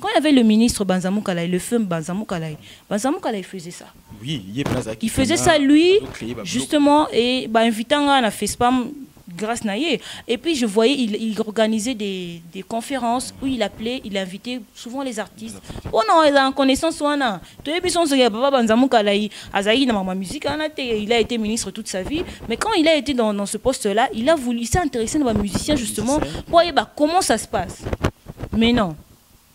Quand il y avait le ministre Banzamou Kalai, le feu Banzamou Kalai, Banzamou Kalai faisait ça. Oui, il a Il faisait ça lui, justement, et bah, invitant à la FESPAM grâce Naye. Et puis je voyais, il, il organisait des, des conférences où il appelait, il invitait souvent les artistes. Oh non, ils ont connaissance wana. Tu son Banzamou Azaï na ma musique, hein, il a été ministre toute sa vie. Mais quand il a été dans, dans ce poste-là, il a voulu, il s'est intéressé dans les musiciens justement pour voir bah, comment ça se passe? Mais non.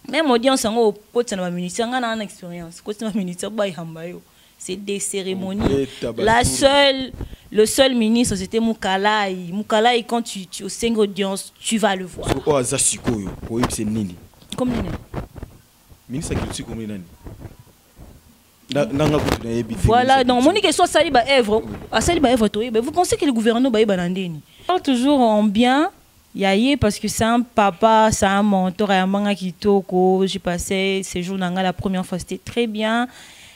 Même audience, en haut, pote, na ministère, on a une expérience. Côté na ministère, bah, il y a yo. C'est des cérémonies. La seule, le seul ministre, c'était Moukalaï. Moukalaï, quand tu, tu au 5 audience, tu vas le voir. oyo aza sikoyo oyebisa nini Comme nini. minisa kiloti komoi nani Na- nanga kutu nayebi te Voilà, ministre donc. Monique soit sali ba œuvre, a sali ba œuvre toyeba. Vous pensez que le gouvernement ba yeba nandeni Parle toujours en bien. Yaye parce que c'est un papa, c'est un mentor et un manga kitoko. J'ai passé ces jours nanga la première fois c'était très bien.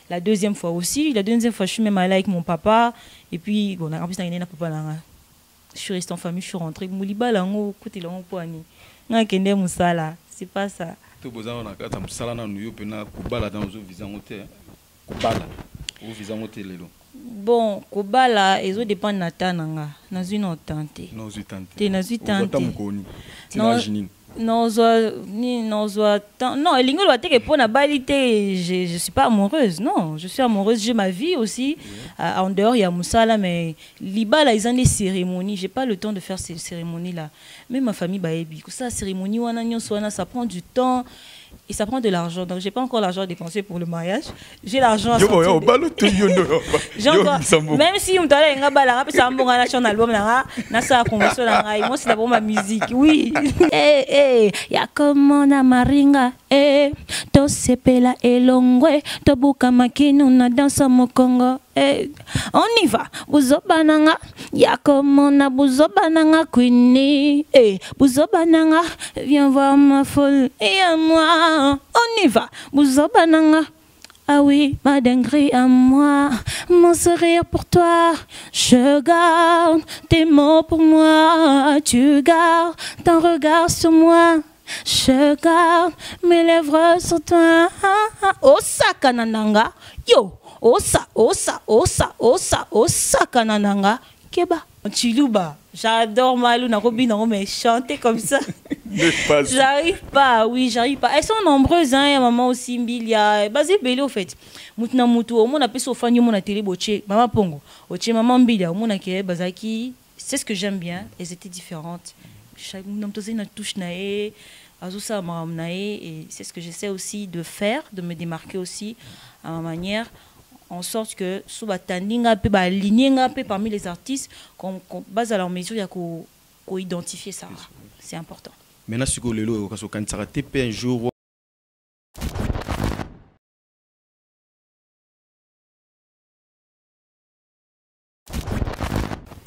La deuxième fois aussi, la deuxième fois je suis même allée avec mon papa et puis bon, en plus papa. Je suis restée en famille, je suis rentrée. Mouliba lango côté lango poani. Nga kende musala, c'est pas ça. bozala na kati ya mosala nanu yo mpena kobala ta ozovisa yango te kobala ovisa yango te lelo Bon, kobala ezo dépendre na ta nanga. Nazwi na otante. na Te nazwi tan ozwa ta te. mokoni Non. tina age nini nozwa ni nozwa tan- non elingi oloba teke mpo na bali te je, suis pas amoureuse non je suis amoureuse j'ai ma vie aussi euh, en dehors ya mosala mais libala eza nde cérémonie j'ai pas le temps de faire ces cérémonies là même ma famille bayebi kosala cérémonie wana nyonso wana ça prend du temps et ça prend de l'argent. Donc j'ai pas encore l'argent à dépenser pour le mariage. J'ai l'argent à yo sortir oyo de- obalo to yo encore- même si moto alenga balanga mpe sanga mbongo na na album nanga nasala conversion na ngai moi c'est d'abord ma musique oui. Eh, eh, ya komona maringa eh, tosepela elongwe tobuka makinu na dansa mokongo eh, on y va buzoba nanga ya komona buzoba nanga kwini eh, buzoba nanga viens voir ma folle et à moi on y va buzoba nanga ah oui, ma dinguerie à moi, mon sourire pour toi. Je garde tes mots pour moi. Tu gardes ton regard sur moi. Je garde mes lèvres sur toi. Osa kanananga. Yo, osa, osa, osa, osa, osa kanananga. Keba. Chiluba. J'adore Malou Narobi, mais chanter comme ça. J'arrive pas, oui, j'arrive pas. Elles sont nombreuses, hein. Il y a maman aussi, Mbil, il y a basé belé au fait. Moutna moutou, au monde appelle Sofan, yo mon a télé boché, maman Pongo. Oché, maman Mbil, au monde a kéré bazaki. C'est ce que j'aime bien. Elles étaient différentes. Chaque monde a une touche naé, azusa maram naé, et c'est ce que j'essaie aussi de faire, de me démarquer aussi à ma manière en sorte que sous batandinga pe ba aligner pe parmi les artistes qu'on qu'on base à leur mesure ya ko ko identifier ça. C'est important. Maintenant sikoyo lelo okasi okanisaka te mpe un jour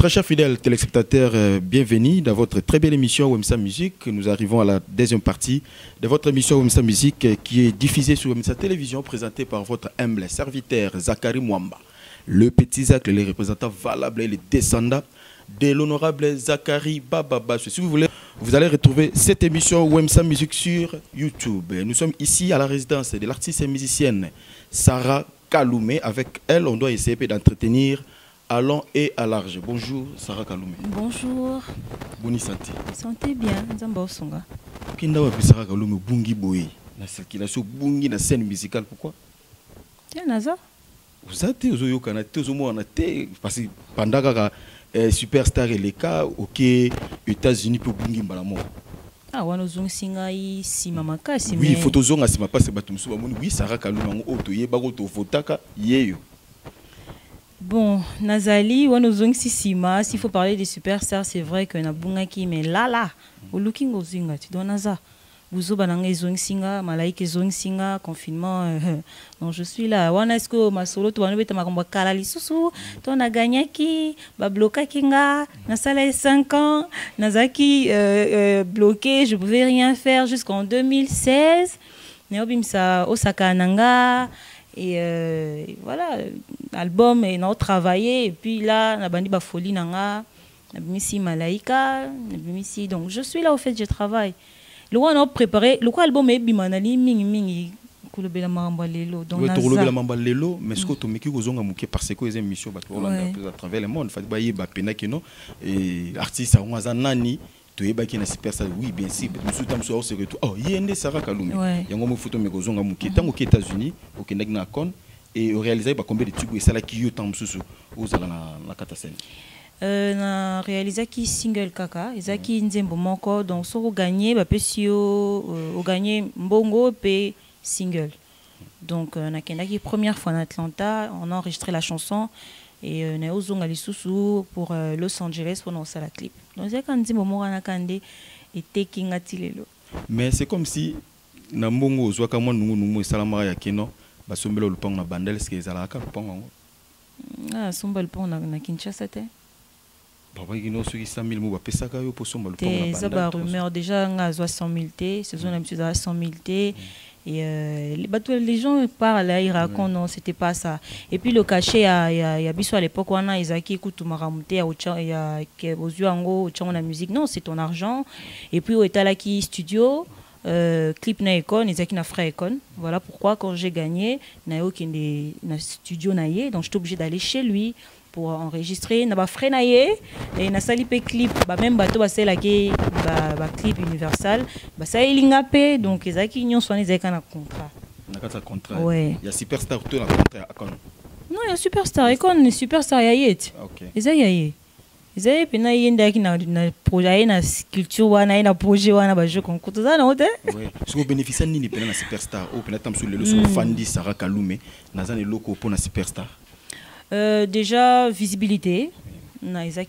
Très chers fidèles téléspectateurs, euh, bienvenue dans votre très belle émission Wemsa Musique. Nous arrivons à la deuxième partie de votre émission Wemsa Musique euh, qui est diffusée sur Wemsa Télévision, présentée par votre humble serviteur Zachary Mwamba. Le petit Zach, le représentant valable et le descendant de l'honorable Zachary Bababa. Si vous voulez, vous allez retrouver cette émission Wemsa Musique sur YouTube. Nous sommes ici à la résidence de l'artiste et musicienne Sarah Kaloumé. Avec elle, on doit essayer d'entretenir à long et à large. Bonjour Sarah Kaloumé. bonjour Boni santé. santé bien nzamba osonga Kinda wapi Sarah Kaloumé bungi boye? La circulation bungi na scène musicale pourquoi? Tia naza oza te ozoyokana te ozomona te parce que pendant kaka eh, superstar eleka oke états-unis mpe obungi mbala moko ah wana ozongisi ngai nsima makasi oui mais- fo tozonga nsima mpasi bato mosusu bamoni wi sara kaluma yango oyo toyebaka oyo tovotaka yeyo bon nazali wana ozongisi nsima s'il faut parler des superstars c'est vrai que nabungaki mais lala oluki nga ozinga ti don naza. Buzoba na nga ezongisi nga malaika ezongisi nga confinement euh, donc je suis là. Wana est ce que masolo to banobeta makambo ya kala lisusu to naganyaki bablokaki nga nasala ye 5 ans nazalaki euh, euh, bloqué je pouvais rien faire jusqu'en 2016 naobimisa osaka na nga et euh, voilà album et nao travaillé. Et puis là nabandi bafolie na nga nabimisi malaika nabimisi donc je suis là au fait je travaille. Loko na préparé loko album ebima nali mingimingi kolobela makambo lelo. Tolobela lelo mais soki tomeki kozonga moke parce que eza émission bato baolanda Ouais. mpe à travers le monde. Fati bayeba pena keno artiste yango aza nani? Toyebaki na superstar oui bien sûr mosusu ta mosusu aoseke to oh ye nde sara kalume Ouais. yango mofuta omeka kozonga moke. Ntango oke états-unis okendaki na con et oréalisaki bacombien de tigo esalaki yo ntango mosusu ozala na, na kata scène. Euh, na réalisaki single kaka ezalaki nzembo moko donc soki oganye bapesi yo euh, oganye mbongo mpe single. Donc euh, nakendaki première fois na atlanta on a enregistré la chanson et euh, naye ozonga lisusu pour euh, los angeles mpona kosala clip donc ezalaka nzembo moko wana kaka nde eteki nga ti lelo mais c'est comme si na mbongo ozwaka mwa nungunungu esalamaka ya keno basombela lupango na bandele eske ezalaka lupango yango ah, asomba lupango na, kinshasa te. Babaki no soki 100 000 mo bapesaka yo mpo somba lupango eza barumeur déjà nga azwa 100 000 te saison na biso ezala 100 000 te et euh, les, bato, les gens parlent là, ils racontent non c'était pas ça. Et puis le cachet ya, ya, ya biso à l'époque wana ezalaki kutu makambo te ya otya- ya ke- ozwi yango otyango na musique. Non c'est ton argent. Et puis oyo etalaki studio euh, clip na econ ezalaki na frais econ. Voilà pourquoi quand j'ai gagné naye na studio na ye donc j'étais obligé d'aller chez lui pour enregistrer. Na bafrais na ye e nasali mpe clip. Bameme bato basalelaki ba- baclip universal. Basaleli nga mpe donc ezalaki nyonso wana ezalaki na contrat. Na kati ya contrat Ouais. ya superstar to na contrat akon. Non ya superstar ekone superstar ya ye ti ok. Eza ya ye. Eza ye mpena ye nde ayaki na, na projet aye na culture wana aye na projet wana bajeu concours. Toza nango te? Ouais. soki obénéficia nini mpena na superstar? Oyo mpena ta mosusu lelo soki ofandi sara kalume naza na eloko mpo na superstar Euh, déjà, visibilité.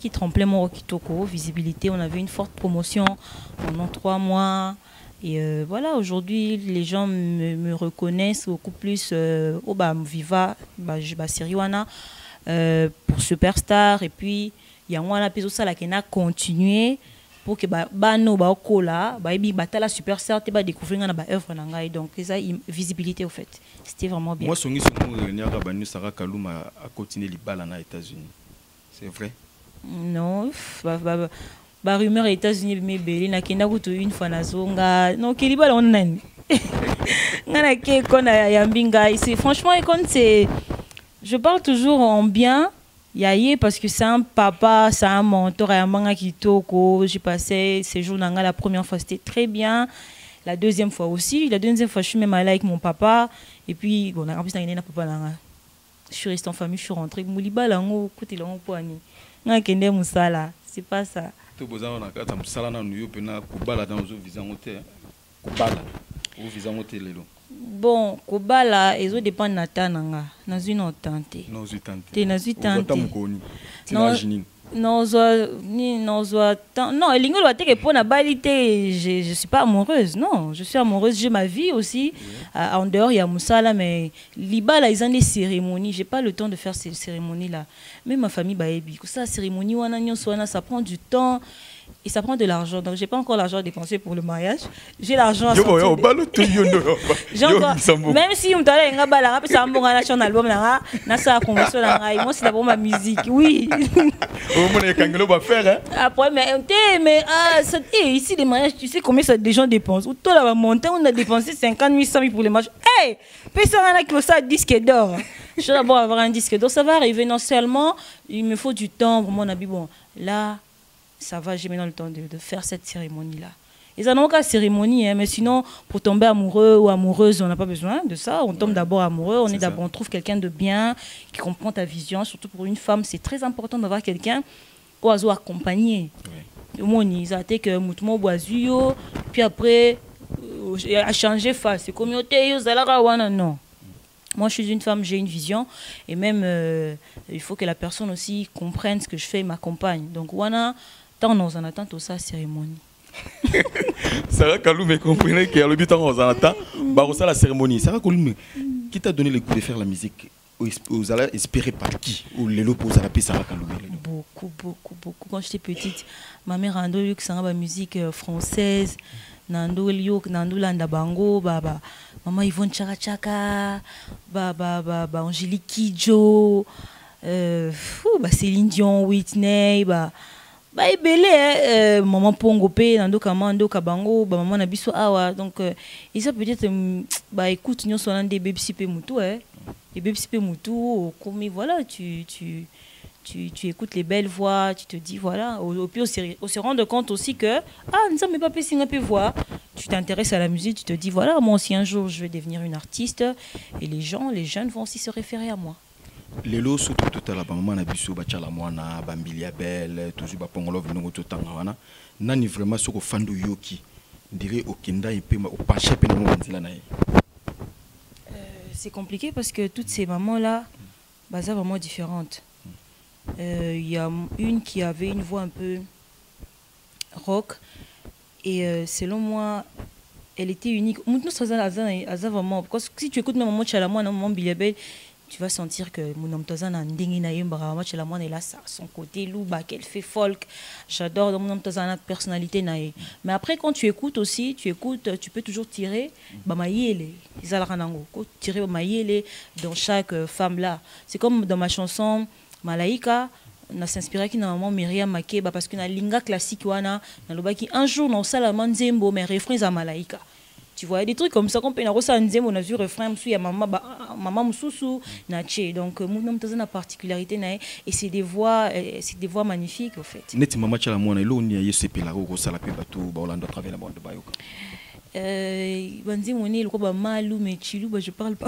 Tremplin mon kitoko, visibilité. On avait une forte promotion pendant trois mois. Et euh, voilà, aujourd'hui, les gens me, reconnaissent beaucoup plus euh, au bah, Viva, bah, bah, Siriwana, pour Superstar. Et puis, il y a un peu ça qui a continué pour que bah, bano ba okola ba ebi batala superstar te ba découvrir na ba œuvre na ngai. Donc ça visibilité au fait. C'était vraiment bien. Moi songi songo niaka banu sara kaluma akotine libala na états-unis. C'est vrai? Non pff, ba- ba- ba- barumeur ya états-unis mebele nakenda kutu une fois nazonga. Non kelibala wana nani? Nga nake ekone ayambi ngai franchement ekone c'est je parle toujours en bien ya ye parce que c'est un papa c'est un mentor ayambanga kitoko j'ai passé ces jours na ngai la première fois c'était très bien. La deuxième fois aussi la deuxième fois je suis même allée avec mon papa et puis bon en plus je suis restée en famille je suis rentrée molibala yango okotela yango poani c'est pas ça. Ya lelo bon kobala ezodépendre na ta na nga nazwi na otan te nazwi tan ta te mokoni tina Non. age nini nozwa nozwa non elingi oloba teke mpo na bali te je, je suis pas amoureuse. Non je suis amoureuse j'ai ma vie aussi euh, en dehors ya mosala mais libala eza nde cérémonie j'ai pas le temps de faire ces cérémonies là même ma famille bayebi kosala cérémonie wana nyonso wana ça prend du temps et ça prend de l'argent. Donc j'ai pas encore l'argent à dépenser pour le mariage. J'ai l'argent à sortir J'ai encore- même si moto alenga balanga apesa mbonga na shon album nanga nasala promotion na ngai mosi na ma musique oui. Omona ekangelo bafere après mais mais ah, ça, eh, ici les mariages tu sais combien ça, les gens dépensent. Ou toi là va monter on a dépensé 50 000 100 000 pour les mariages. Hey! Pesa ngana qui ça disque d'or. Je dois d'abord avoir un disque d'or. Ça va arriver non seulement il me faut du temps on a dit bon là ça va j'ai maintenant le temps de, de faire cette cérémonie là ils en ont qu'à cérémonie, hein, mais sinon, pour tomber amoureux ou amoureuse, on n'a pas besoin de ça. On tombe d'abord amoureux, on est d'abord, on trouve quelqu'un de bien, qui comprend ta vision. Surtout pour une femme, c'est très important d'avoir quelqu'un qui va accompagner. omoni eza te ke motu mo bwazwi yo puis après euh, a changé face. C'est comme non. Moi je suis une femme j'ai une vision. Et même euh, il faut que la personne aussi comprenne ce que je fais et m'accompagne. Donc wana ntango naoza na temps tosa cérémonie. Sara kalume comprenez que alobi ntango ozala ta bakosala cérémonie. Sara kalume qui t'a donné le goût de faire la musique? Ozala espéré par qui? Ou lelo mpo ozala mpe sara kalume beaucoup, beaucoup, beaucoup. Quand j'étais petite, ma mère a entendu que ça la musique euh, française. Nando Liok, Nando Landa Bango, baba. Maman Yvonne Chaka Chaka, ba, ba, ba, ba, Angélique Kidjo, euh, bah, Céline Dion, Whitney, bah, baebele eh, mama mpongo mpe na ndoka ma awa donc euh, eza peut-être mm, baécoute nyonso wana nde ebebisi mpe motu eh. ebebisi mpe motu okomi voilà tu, tu, tu, écoutes les belles voix, tu te dis voilà, au, puis on se, on se rend compte aussi que ah nous sommes pas un peu voix. Tu t'intéresses à la musique, tu te dis voilà moi aussi un jour je vais devenir une artiste et les gens, les jeunes vont aussi se référer à moi. Lelo soki totala bamama na biso batyala mwana bambili ya bele tozwi bapongolo ndenge totanga wana nani vraiment soki ofandi oyoki ndire okenda ye mpe opanche mpe nango banzela na ye Euh, c'est compliqué parce que toutes ces mamans-là, bah, ça vraiment différentes. Euh, Il y a une qui avait une voix un peu rock et euh, selon moi, elle était unique. Maintenant, ça, ça, vraiment, parce que si tu écoutes même Maman Chalamouane, Maman Bilebel, tu vas sentir que mon homme a ndingi Maman Chalamouane est là, son côté louba, qu'elle fait folk. J'adore mon homme Tazan la personnalité na ye. Mais après, quand tu écoutes aussi, tu écoutes, tu peux toujours tirer, bah mayele, ezalaka nango, ko tirer mayele dans chaque euh, femme là. C'est comme dans ma chanson Malaika, na s'inspiraki na maman Myriam Makeba parce que na linga classique wana na lobaki un jour na osala manzembo mais refrain za Malaika. Tu vois, des trucs comme ça qu'on peut na rosa nzembo on a vu refrain musu ya maman ba maman mususu na che. Donc mon nom tazana particularité na et c'est des voix euh, c'est des voix magnifiques au fait. neti mama tyala mwana elo oni aye sepelaka okosala mpe bato baolanda travers na bango bayoka Euh, banzembo ne lokola ba malu mais chilu bah je parle pas.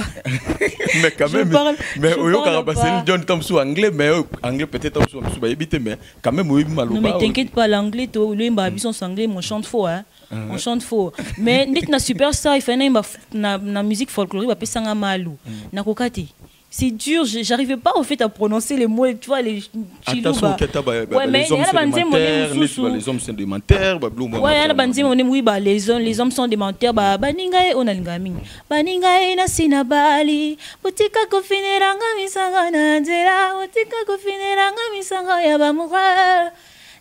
mais quand même parle- mais oyokaka baseli john ta mosusu anglais mais anglais peut-être mosusu mosusu bayebi te mais quand même oyebi Non mais maloba t'inquiète pas, l'anglais, to le mba bison anglais, on chante faux hein. On chante faux. Mais net na superstar, il fait na na na musique folklorique, ba pesanga malu. Na kokati. C'est dur, je- j'arrivais pas en fait à prononcer les mots, tu vois les attention chiluba. oketa Ouais, mais les hommes mususu. ba- les hommes sédimentaires babilo Ouais, yala banzembo on oui bah les hommes les hommes sont des menteurs bah baninga e ona linga mingi. Baninga e na sina bali. Botika kofinira nga misanga na nzela, botika kofinira nga misanga ya bamoureux.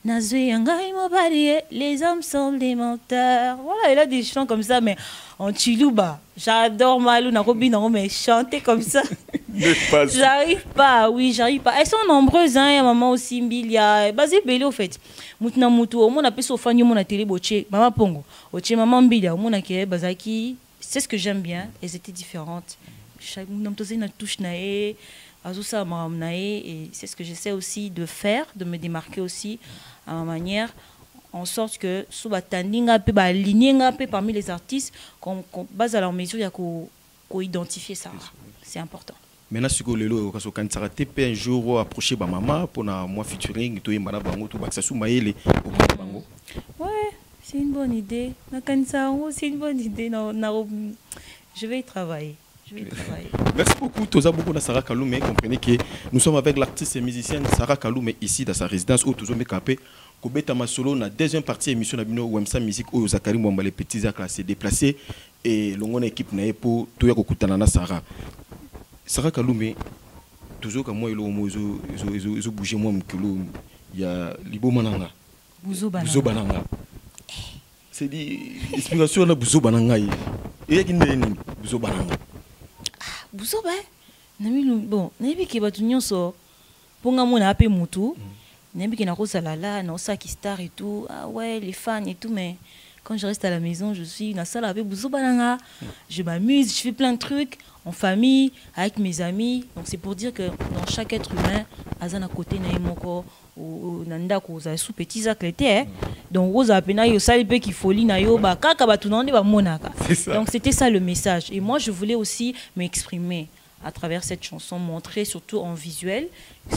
Les hommes sont des menteurs. Voilà, il a des chants comme ça mais en chiluba. J'adore Malou Narobi non mais chanter comme ça. J'arrive pas, oui, j'arrive pas. Elles sont nombreuses, hein. A maman aussi, Mbilia. Basé Belé, au fait. Moutna Moutou, au on appelle ça au on a télé. Maman Pongo. Oché, maman Mbilia, au on a Bazaki. C'est ce que j'aime bien. Elles étaient différentes. Chaque tous une touche naé. Azusa, maman naé. Et c'est ce que j'essaie aussi de faire, de me démarquer aussi à ma manière. En sorte que, sous batandinga, peu, aligner peu parmi les artistes, qu'on base à leur mesure, il y a qu'on identifier ça. C'est important. maintenant sikoyo lelo okasi okanisaka te mpe un jour oapproche bamama mpona mwa featuring toyemba na bango tobakisa su mayele okona bango Ouais, c'est une bonne idée. Nakanisa yango, c'est une bonne idée. Na, na, je vais y travailler. Je vais y travailler. Merci beaucoup, Toza beaucoup Sarah Kaloumé. Comprenez que nous sommes avec l'artiste et musicienne Sarah Kaloumé ici dans sa résidence où Tozo Mekapé. Kobeta Masolo, na deuxième partie émission de Wemsa Musique où Zakari Mwamba les petits actes s'est déplacé et l'on a équipe na pour Toya Kokutana na Sarah. Sarah Kaloumé, Tozo Kamo elo mo zo zo zo zo bouger moi mkilo ya libo mananga. Bouzo bananga. C'est dit inspiration na buzo bananga. Et yaki ndeni buzo bananga. Bouzo buso bɛ eh? nabi bon nabi ke bato nyonso mpo nga mona ape motu mm. nabi ke nakosala la naosakistare et tout. Ah ouais les fans et tout mais quand je reste à la maison, je suis na salle avec Bananga. Je m'amuse, je fais plein de trucs en famille, avec mes amis. Donc c'est pour dire que dans chaque être humain, azana côté na ye moko ou na ndako ozala sous petits actes te hein. donc ozala pena yo na yo bakaka bato na yo nde bamonaka C'est ça. donc c'était ça le message et moi je voulais aussi m'exprimer à travers cette chanson montrer surtout en visuel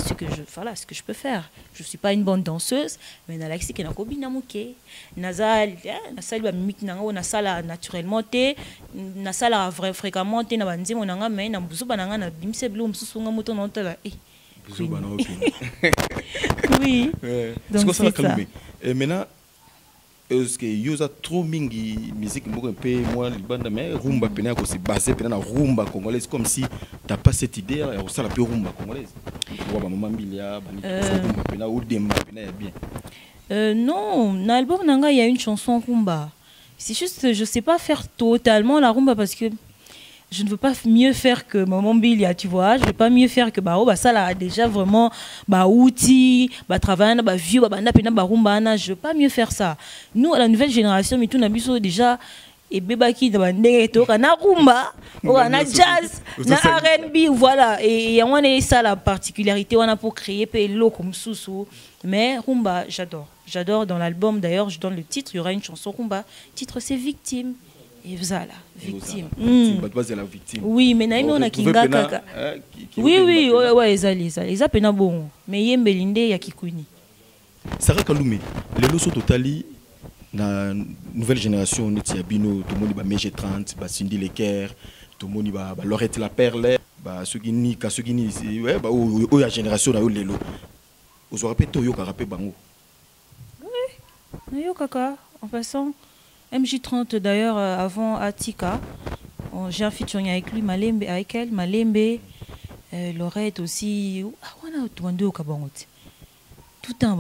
ce que je voilà ce que je peux faire. Je suis pas une bonne danseuse mais nalakisi ke nakobina moke naza eh, nasali bamimiki na nga oyo nasala naturellement te nasalaka vrai fréquemment na banzembo na mais na na eh, oui. Donc, siko osala c'est ça. kalume maintenant est-ce que yo oza trop mingi musique moko mpe mwa libanda mais rumba pene ya kosi base pene na rumba congolaise comme si t'as pas cette idée ya kosala mpe rumba congolaise wa bamama mbili ya Euh. pene odemba pene ya bien Euh, non, dans l'album Nanga, il y a une chanson rumba. C'est juste, je sais pas faire totalement la rumba parce que je ne veux pas mieux faire que Maman Bilia, tu vois. Je ne veux pas mieux faire que bah, oh, bah ça là, déjà vraiment, bah, outil, bah, travail, bah, vieux, bah, bah, bah, rumba, je veux pas mieux faire ça. Nous, à la nouvelle génération, mais tout n'a déjà, et na bandenge toka na rumba na jazz na R&B voilà. Et on est ça la particularité on a pour créer pe comme mosusu mais rumba j'adore. J'adore dans l'album d'ailleurs je donne le titre il y aura une chanson rumba. Titre c'est victime voilà victime. mm. la victime. Oui mais nayebi ona kinga kaka. oui oui ouais ezali ezali eza pena bongo mais yembeli nde ya kikuni. Sara kalume lelo so totali na nouvelle génération neti ya bino tomoni bamege 30 basindi leker tomoni balorete la perle soki nika soki nini oyo ya génération na yo lelo. Ozwaka mpe te oyokaka mpe bango nayokaka en passant mj30 d'ailleurs euh, avant atika j'ai un featuring avec lui malembe avec elle malembe euh, lorette aussi ah tout le temps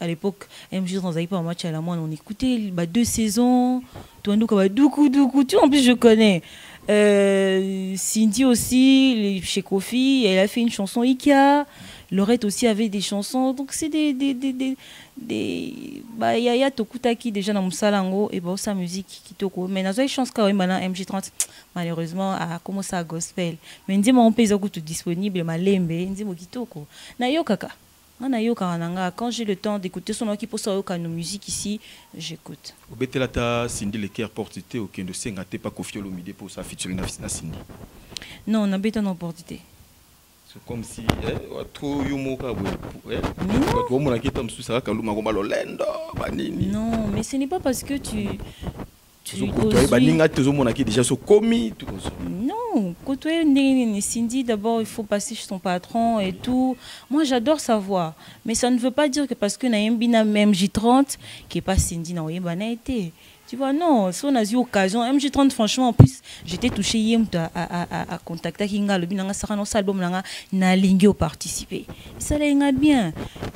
à l'époque MJ dans pas match à la moine on écoutait bah, deux saisons bah, doukou doukou tu en plus je connais. Euh, Cindy aussi chez Kofi elle a fait une chanson Ika Laurette aussi avait des chansons. Donc c'est des des des des, des bah yaya tokutaki déjà dans musalango et bah sa musique qui toko mais na chance quand même MJ30 malheureusement a commencé à gospel. Mais ndi mon pays tout disponible mo kitoko na yo kaka. Quand j'ai le temps d'écouter son qui pose nos musique ici, j'écoute. Cindy Leker pas confié pour sa featuring na Cindy. Non, on a besoin comme si eh trop yumoka eh. Non, mais ce n'est pas parce que tu non côtoyer Cindy d'abord il faut passer chez son patron et tout. Moi j'adore sa voix mais ça ne veut pas dire que parce que na même J30 qui est pas Cindy na été tu vois non si on a eu occasion MJ30 franchement en plus j'étais touché hier à, à, à, contacter Kinga le binanga sarano album nanga na lingio participer ça l'a bien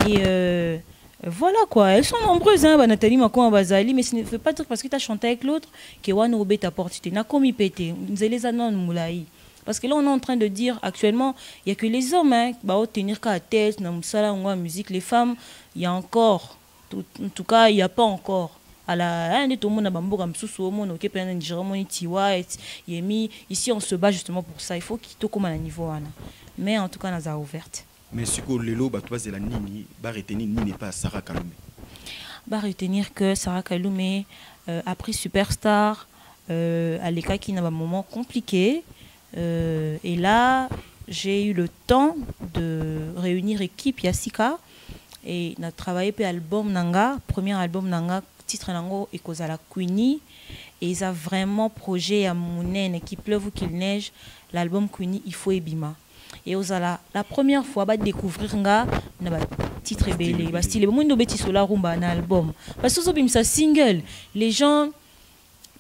et euh, voilà quoi, elles sont nombreuses, hein, Nathalie Makon Bazali, mais ce ne veut pas dire parce que tu as chanté avec l'autre que Wan Robé t'a porté. N'a comme pété, nous les annonces moulaï. Parce que là, on est en train de dire actuellement, il n'y a que les hommes hein, vont tenir qu'à tête, dans la musique. Les femmes, il y a encore. En tout cas, il n'y a pas encore. À la hein, tout le monde a bamboga msusu au monde ok pendant Nigeria tiwa yemi ici on se bat justement pour ça. Il faut comme à niveau mais en tout cas on a ouverte. Mais sikoyo lelo bato bazela nini baretenir nini pas sarah kalume retenir que sarah kalume euh, a pris superstar euh, alekaki na moment compliqué. Euh, et là j'ai eu le temps de réunir équipe Yassika et na travaillé pe album nanga premier album nanga titre nango ekozala Queenie. Et ils a vraiment projet à monene qui pleuve ou qu'il neige l'album Queenie il faut ebima. Et ozala la première fois ba découvrir nga na ba titre belé ba style. Mundo beti sola rumba na album. Parce que ozobimisa single. Les gens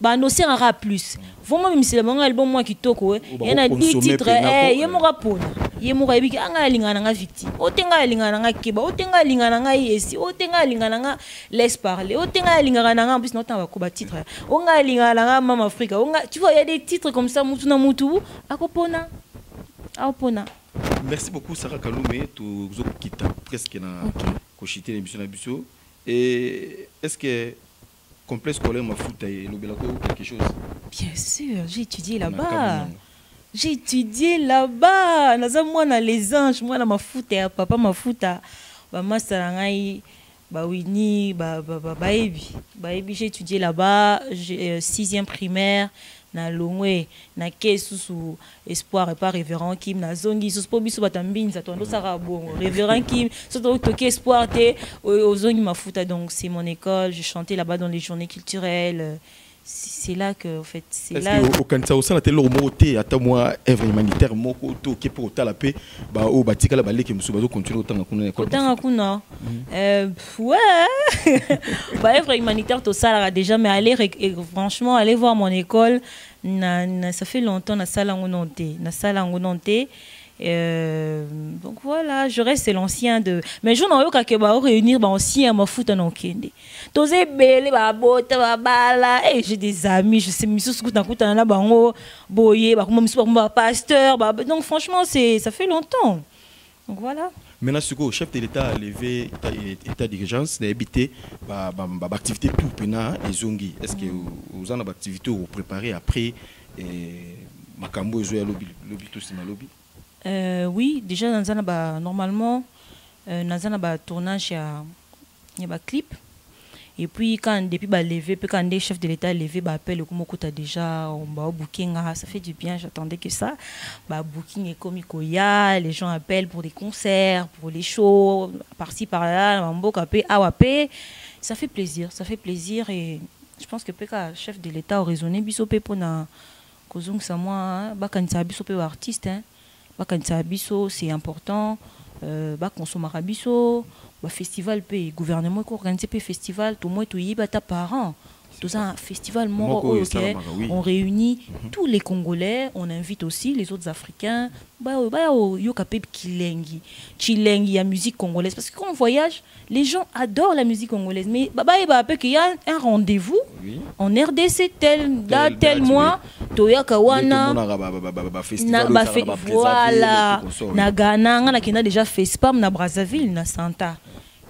banosengaka plus. Vraiment bimisela bango album mwa kitoko ye na di titre ye moko apona ye moko ayebiki anga alingana nga victime. Ote ngai alingana nga keba ote ngai alingana ngai esi ote ngai alingana nga laisse parler ote ngai alingana na nga en plus naotanga bakoba titre. O ngai alingana na nga mama afrika tu vois il y a des titres comme ça mutu na mutu akopona aopona merci beaucoup sarah kalume tozokita presque na koshite na émission na biso. Et est ce que complexe scolaire mafuta elobelaka quelque chose? Bien sûr j'ai étudié là-bas j'ai étudié là-bas. Naza mwana les anges mwana mafuta ya papa mafuta. Bamaster na ngai bawini bayebi bayebi j'ai étudié là-bas. Euh, sixième primaire na longwe na ke susu espoir epa révérend kim. Nazongi susu mpo biso bato ya mbinza to andosaka bongo révérend kim. So toki espoir te ozongi mafuta. Donc c'est mon école. Je chantais là-bas dans les journées culturelles c'est là que en fait c'est là okanisa osala te eloko moko te ata mwa œuvre humanitaire moko to oke mpo otala mpe oyo batikala baleke mosusu bazocontinue kotanga kuna kotanga kuna ouais. Baœuvre humanitaire tosalaka déjà mais aller franchement aller voir mon école. Na, na, ça fait longtemps nasala yango non te nasala yango non te Euh, donc voilà, je reste l'ancien de. Mais je n'en ai que bah réunir bah ancien ma foot en okende. Tosé belé bah bota bah bala. Et j'ai des amis, je sais miso scout en kouta na bango boye bah comme bah pasteur bah donc franchement ça fait longtemps. Donc voilà. Maintenant, ce que le chef de l'État a levé état d'urgence, évité l'activité tout pena et zongi. Est-ce que vous avez une activité vous préparez après Makambo et Zoya lobby tout c'est lobby euh, Oui, déjà dans un normalement euh, dans un tournage il y a un clip. Et puis quand depuis bah levé, puis quand des chefs de l'État levé, bah appelle comme tu déjà on va booking, ah, ça fait du bien. J'attendais que ça. Bah booking est comme Ikoya, les gens appellent pour des concerts, pour les shows, par-ci par-là, ah Ça fait plaisir, ça fait plaisir et je pense que le chef de l'État a raisonné biso pour na kozong sa moi hein. ba kanisa biso pe artiste hein. Ba kanisa biso c'est important. Euh, ba consommer biso festival le gouvernement organise un festival tout moins toyiba ta parent tout un festival moro on réunit mhm. tous les congolais on invite aussi les autres africains. Bah bah yoka pe kilengi. Chilengi ya musique congolaise. Parce que quand on voyage les gens adorent la musique congolaise. Mais bah bah bah qu'il y a un rendez-vous en RDC tel date tel mois toyaka wana voilà. Na Ghana na kina déjà fait spam na Brazzaville na Santa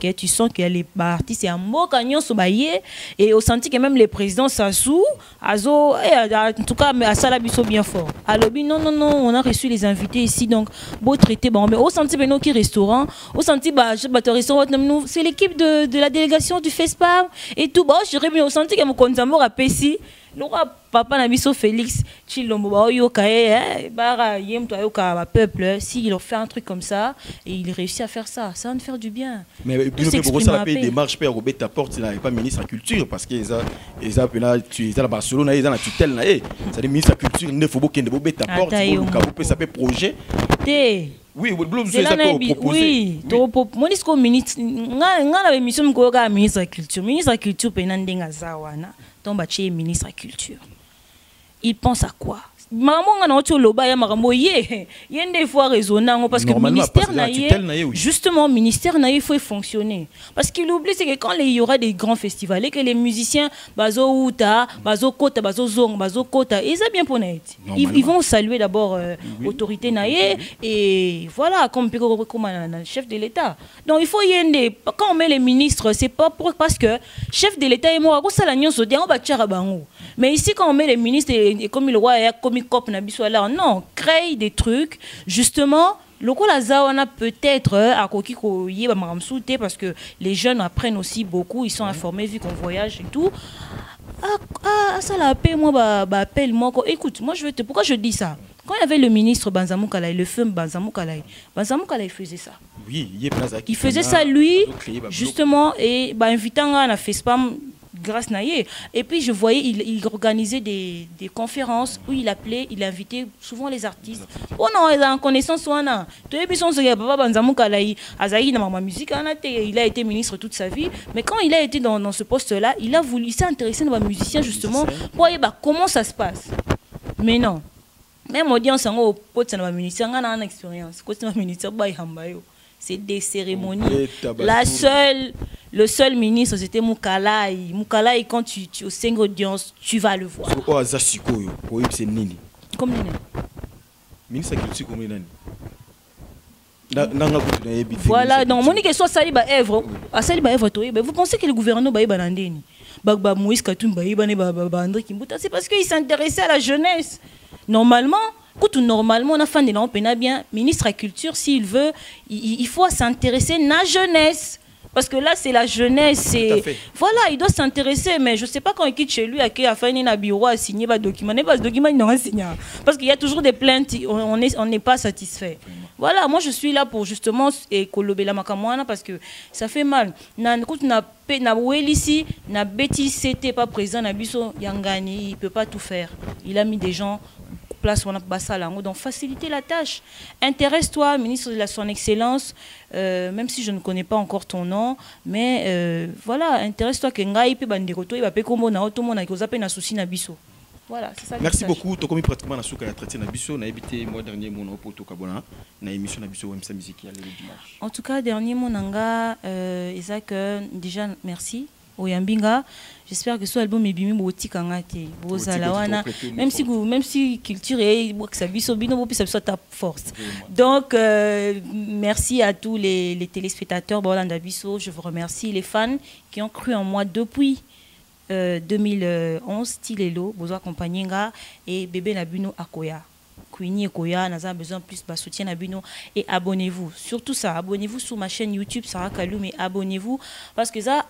que tu sens que les artistes en mboka nyonso baye et au senti que même le président Sassou azo eh, en tout cas mais asala biso bien fort. Alobi non non non on a reçu les invités ici donc beau traité bon mais au senti beno qui restaurant au senti bah je bato restaurant c'est l'équipe de, de la délégation du FESPAM et tout. Bon je au senti que mon konzambo rapesi lokola papa na biso félix. Chilombo baoyoka ye bara ye moto ayoka peuple. S'il fait un truc comme ça et il réussit à faire ça ça va nous faire du bien. Mais bino mpe démarche mpe ya kobeta porte na pas ministre ya culture parce que eza eza mpena eza na basolo na ye eza na tutelle na ye cestadire ministre ya culture nde fo bokende bobeta porte boluka bopesa mpe projet. Te oui oui monisiko ministre nga na ya ministre ya culture. Ministre ya culture wana. Donc ministre ya culture. Il pense à quoi? Makambo nga na oti oloba ya makambo ye ye nde faut raisonner yango parce que ministère na ye justement ministère na ye faut fonctionner. Parce qu'il oublie c'est que quand il y aura des grands festivals et que les musiciens bazouta bazokota bazozonga bazokota eza bien pour net ils, ils vont saluer d'abord euh, autorité na ye et voilà comme comme un chef de l'état. Donc il faut yende quand on met les ministres c'est pas pour, parce que chef de l'état akosala nyonso te yango batiaka bango mais ici quand on met les ministres et, et comme le roi comme cop na biso là. Non crée des trucs. Justement lokola aza wana peut-être euh, akoki koyeba makambo mosusu te parce que les jeunes apprennent aussi beaucoup. Ils sont informés vu qu'on voyage et tout. Asala ape moi bappel moko. Écoute moi je veux te pourquoi je dis ça? Quand il y avait le ministre Banzamou Kalai, le film Banzamou Kalai, Banzamou Kalai faisait ça. Oui, il faisait ça lui, justement, et bah, invitant à la FESPAM grâce Naye. Et puis je voyais, il, il organisait des, des, conférences où il appelait, il invitait souvent les artistes. Oh non, il a en connaissance wana. Il a été ministre toute sa vie, mais quand il a été dans, dans ce poste-là, il a voulu s'intéresser les musiciens justement pour voir bah, comment ça se passe? Mais non. Même audience en haut, pote na ministère, on a une expérience. C'est des cérémonies. La seule, le seul ministre, c'était Moukalaï. Moukalaï, quand tu, tu au 5 audience, tu vas le voir. c'est Nini. Comme Nini. Ministre Culture, comme Nini? Voilà, donc mon question c'est ba œuvre, à ça œuvre vous pensez que le gouvernement ba ba ndeni? Ba ba Moïse Katumba ba ba ba André Kimbuta, c'est parce qu'il s'intéressait à la jeunesse. Normalement, Écoute, normalement, on a fait des bien. Ministre la Culture, s'il veut, il, il faut s'intéresser à la jeunesse. Parce que là, c'est la jeunesse. Voilà, il doit s'intéresser. Mais je ne sais pas quand il quitte chez lui, à qui a fait un bureau à signer un document. Pas ce document, il n'aura signé. Parce qu'il y a toujours des plaintes, on n'est on pas satisfait. Voilà, moi je suis là pour justement écolober la makamwana parce que ça fait mal. Na écoute na na ici, na Betty c'était pas présent na Yangani, il peut pas tout faire. Il a mis des gens place donc faciliter la tâche. Intéresse-toi ministre de la son excellence euh, même si je ne connais pas encore ton nom mais euh, voilà intéresse-toi que ngai pe bandeko to ba pe kombo na to mona ko zape na souci na biso. Voilà c'est ça merci beaucoup. Tokomi pratiquement na suka ya traité na biso. Nayebi te mois dernier mona opo tokabona na émission na biso wemsa musique ya lelo dimanche. En tout cas, dernier mot nanga, euh, Isaac, euh, déjà merci. Oyambinga, j'espère que ce album est bien boti kangate. Bozala wana. Même si vous- même si culture est ça biso bino bopi ça ta force. Donc euh, merci à tous les, les téléspectateurs Bolanda Biso, je vous remercie les fans qui ont cru en moi depuis euh, 2011 Tilelo, Bozo Accompagninga et Bébé Nabuno Akoya. Queenie Koya, nous avons besoin plus de soutien Nabuno et abonnez-vous. Surtout ça, abonnez-vous sur ma chaîne YouTube Sarah Kalou, mais abonnez-vous parce que ça,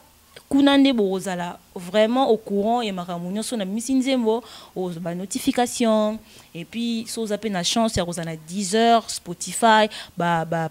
kunande bozala vraiment au courant et makambo nyonso na misi nzembo aux ba notification. Et puis so oza pe na chance ya kozala na Deezer, Spotify ba ba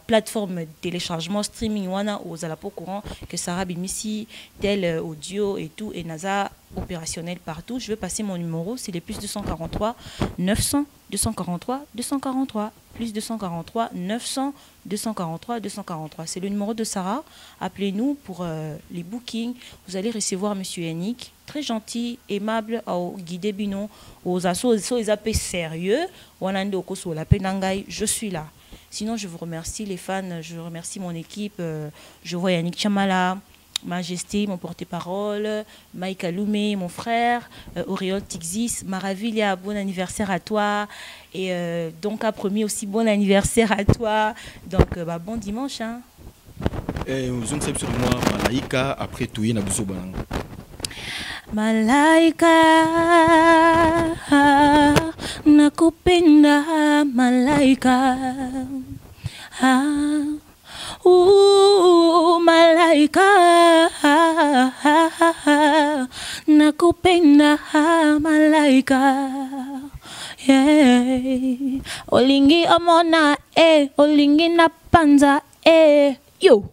téléchargement streaming wana ozala po courant que Sarah bimisi tel euh, audio et tout et naza opérationnel partout. Je vais passer mon numéro c'est le plus 243 900 243 243 plus 243 900 243 243 c'est le numéro de Sarah. Appelez-nous pour euh, les bookings. Vous allez recevoir monsieur Yannick. Très gentil aimable au guidé bino aux assos so ils appellent sérieux. Je suis là. Sinon je vous remercie les fans. Je remercie mon équipe. Euh, je vois Yannick Chamala Majesté, mon porte-parole, Mike Aloumé, mon frère, euh, Auréole Tixis, Maravilia, bon anniversaire à toi. Et euh, donc, à premier aussi, bon anniversaire à toi. Donc, euh, bah, bon dimanche. Hein. Eh, ozongisa biso mwa malaika après biso bananga Malaika, nakupenda malaika. Ah, uh, malaika, nakupenda malaika. Yeah. Olingi omona, eh, olingi na panza, eh, yo.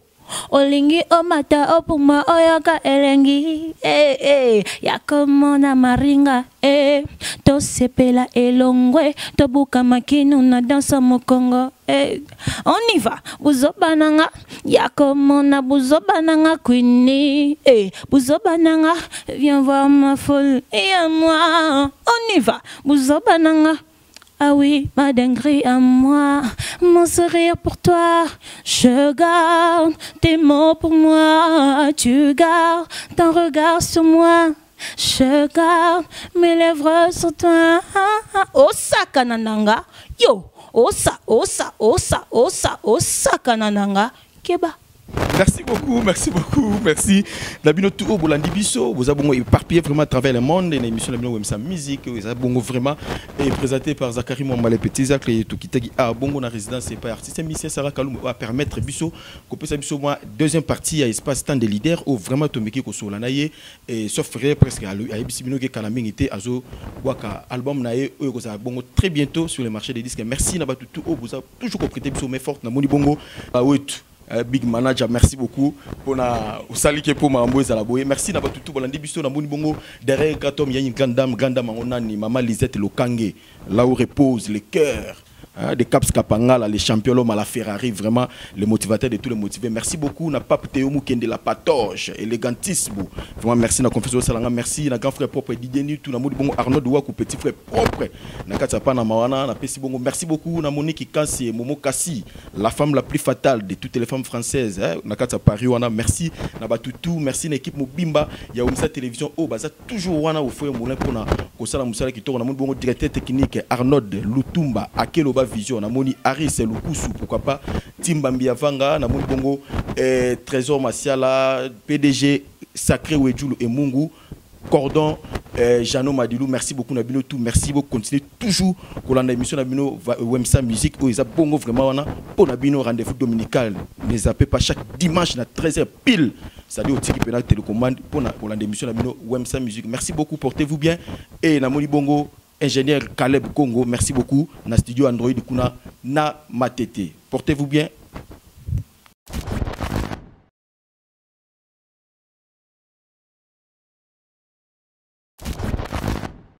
Olingi omata opuma oyoka elengi eh, eh. yakomona maringa eh. tosepela elongwe tobuka makinu na dansa mokongo eh. on y va buzoba nanga yakomona buzoba nanga kwini eh. buzoba nanga viens voir ma folle et moi on y va buzoba nanga Ah oui, ma dinguerie à moi, mon sourire pour toi. Je garde tes mots pour moi. Tu gardes ton regard sur moi. Je garde mes lèvres sur toi. Osa kanananga. Yo, osa, osa, osa, osa, osa kanananga. Keba. Merci beaucoup, merci beaucoup, merci. Nabino tout bolandi biso, vous avez éparpillé vraiment à travers le monde. Une émission Nabino Wemsa musique, vous avez vraiment et présenté par Zachary Mombale Petit Zach et Tukitagi à bongo na résidence et pas artiste musicien Sarah Kalou va permettre biso couper ça biso moi deuxième partie à espace temps des leaders où vraiment tomeki ko sola naye et sauf frère presque à lui à bino ke kalamingi était azo waka album naye oyo ko bongo très bientôt sur le marché des disques. Merci na batu tout vous avez toujours prêté biso mais forte na moni bongo ah ouais Uh, big manager merci beaucoup. Mpona ezala boye. Merci na bato tu balandi biso namoni bongo derrière gratom yani grande dame yango nani mama lisette lokange. Là où repose le cœur Hein, de Caps Kapangala, les champions, l'homme à la Ferrari, vraiment le motivateur de tous les motivés. Merci beaucoup, na Pape Théo Moukende, la patoche, élégantisme. Vraiment, merci, na confession Salanga, merci, na grand frère propre, Didier Nutu, na Moudi Bongo, Arnaud Douakou, petit frère propre, na Katsapa, na Mawana, na Pessi Bongo. Merci beaucoup, na Monique Momo Kassi, la femme la plus fatale de toutes les femmes françaises, hein, na Katsapa, Riwana, merci, na Batutu, merci, na équipe Mobimba, ya Omisa Télévision, oh, baza toujours wana au foyer moulin pour na Kosala Moussala qui tourne, na Moudi Bongo, directeur technique, Arnaud Lutumba, Akeloba Vision, namoni Aris Lukusu, pourquoi pas? Timba Mbiavanga, namoni bongo eh, Trésor Masiala, PDG Sacré Wedjulu et Mungu, Cordon eh, Jano Madilou, merci beaucoup Nabino. Tout, merci beaucoup, continuez toujours kolanda émission Nabino Wemsa Musique, où ils bongo vraiment wana. Pour Nabino rendez-vous dominical, ne zappez pas chaque dimanche à 13h pile. C'est-à-dire au Tiki Pénal Télécommande. Pour la émission Nabino Wemsa Musique. Merci beaucoup, portez-vous bien. Et Namoni Bongo ingénieur Caleb Congo, merci beaucoup. Na studio Android Kuna, na matete. Portez-vous bien.